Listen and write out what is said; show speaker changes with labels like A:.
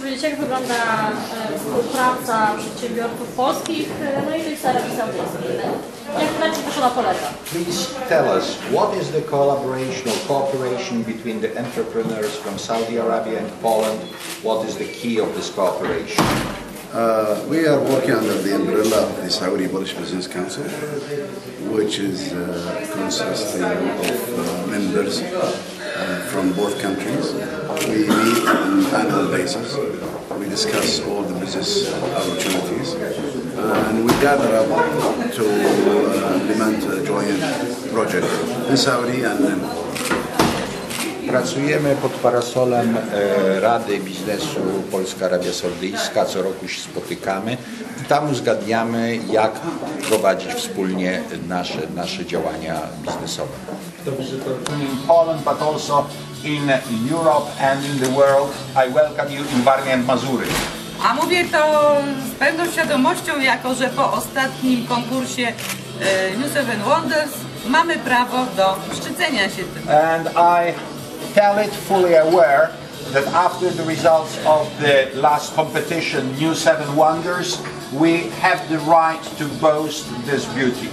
A: powiedzieć, jak wygląda współpraca przedsiębiorców polskich no i tych Arabii Saudyjskiej? Jak, na czym też?
B: Please tell us what is the collaboration or cooperation between the entrepreneurs from Saudi Arabia and Poland? What is the key of this cooperation?
C: Uh, we are working under the umbrella of the Saudi Polish Business Council, which is uh, consisting of uh, members uh, from both countries. Basis. We discuss all the business opportunities, uh, and we gather up to uh, implement a joint project in Saudi and
B: Pracujemy pod parasolem e, Rady Biznesu Polska-Arabia Saudyjska. Co roku się spotykamy i tam uzgadniamy, jak prowadzić wspólnie nasze, nasze działania biznesowe. In Poland, but also in Europe and in the world. I welcome you in and Mazury.
D: A mówię to z pełną świadomością, jako że po ostatnim konkursie e, New Seven Wonders mamy prawo do szczycenia się tym.
B: And I tell it fully aware that after the results of the last competition, New Seven Wonders, we have the right to boast this beauty.